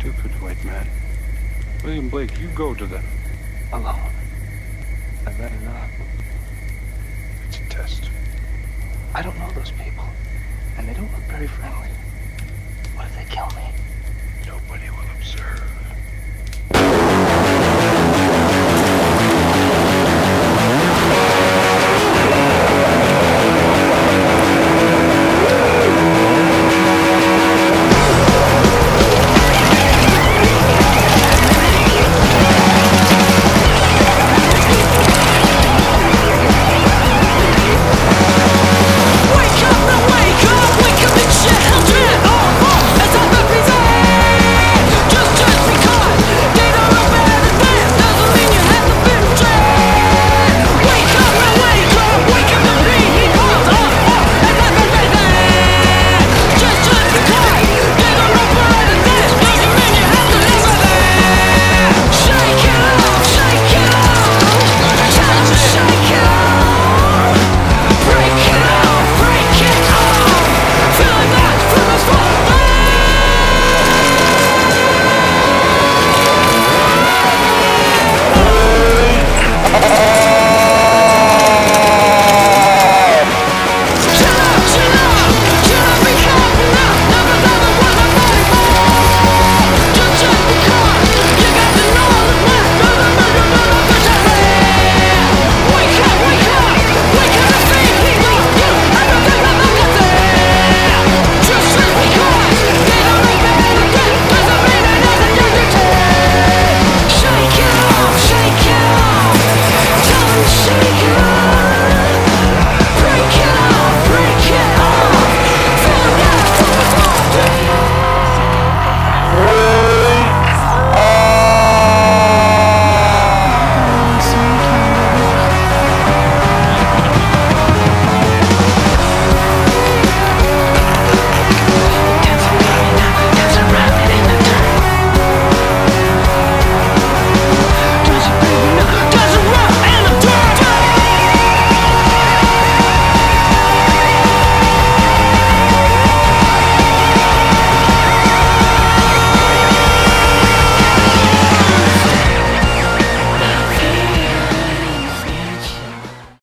stupid, white man. William Blake, you go to them. Alone. I better not. It's a test. I don't know those people. And they don't look very friendly. What if they kill me?